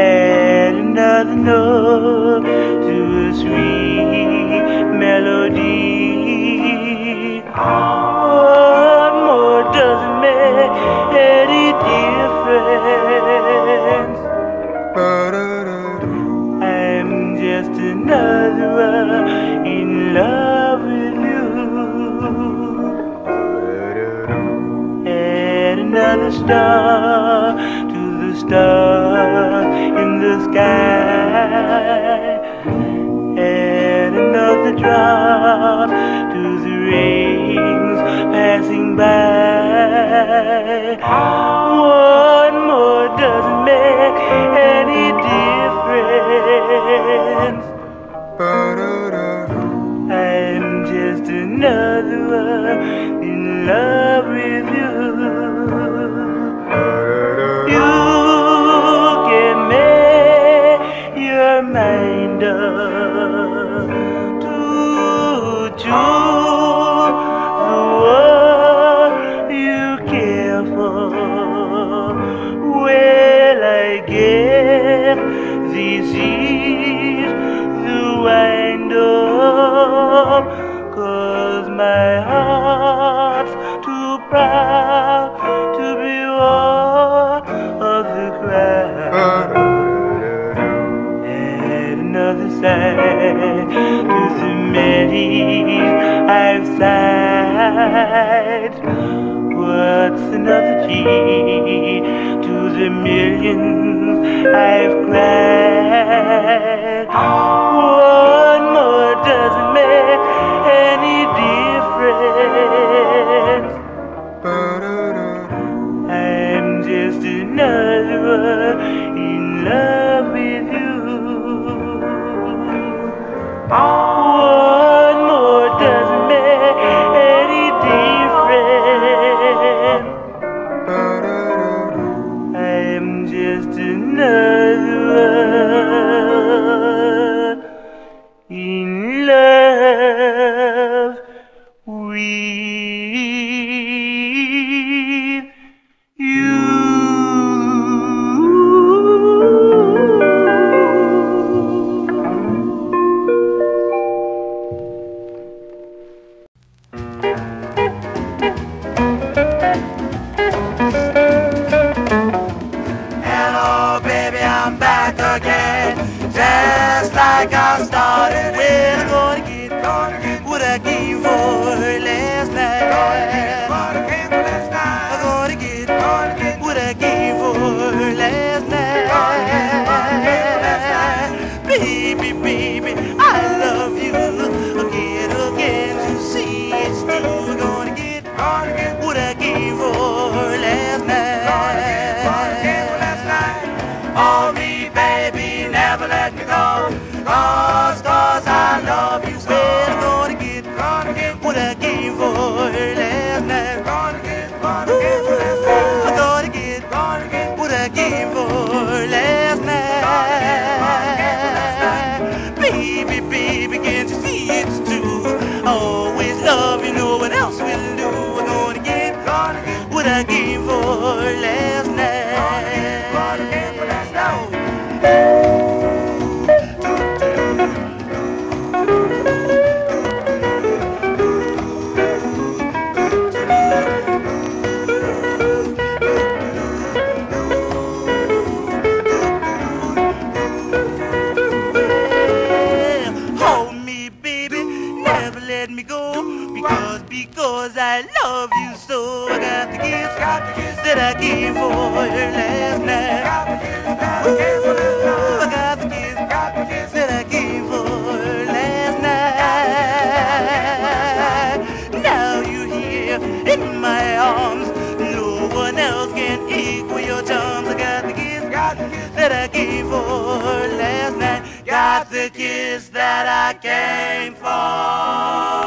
another note to a sweet melody. One more doesn't make any difference. I'm just another one in love with you. Add another star to the the sky. Add another drop to the rains passing by. One more doesn't make any difference. I'm just another one in love with care for. Well, I guess this is the wind up, cause my heart's too proud to be one of the crowd. Add another side to the many I've sighed. What's another G to the millions I've cried? In love with like I started. Well, I'm gonna get, what I gave for last night. I'm gonna get, what I came for last night. Baby, baby, last night. Gonna get what I. Hold me, baby, never let me go. Because, because I love you so. That I gave for last night. Ooh, I got the kiss, got the kiss that I gave for last night. Now you here in my arms. No one else can equal your charms. I got the kiss, got the kiss that I gave for last night. Got the kiss that I came for.